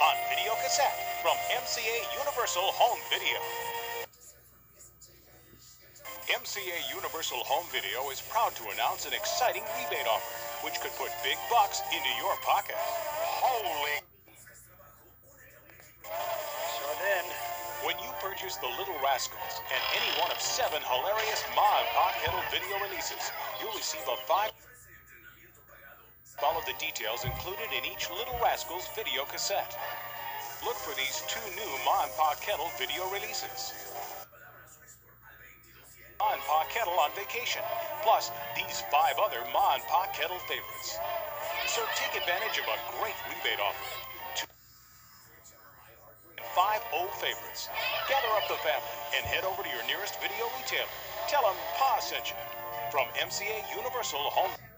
on video cassette from MCA Universal Home Video. MCA Universal Home Video is proud to announce an exciting rebate offer, which could put big bucks into your pocket. Holy... So then, When you purchase The Little Rascals and any one of seven hilarious Ma and Pa Kettle video releases, you'll receive a five... Follow the details included in each Little Rascals video cassette. Look for these two new Ma and Pa Kettle video releases. Ma and Pa Kettle on vacation, plus these five other Ma and Pa Kettle favorites. So take advantage of a great rebate offer. Five old favorites. Gather up the family and head over to your nearest video retailer. Tell them Pa sent you from MCA Universal Home.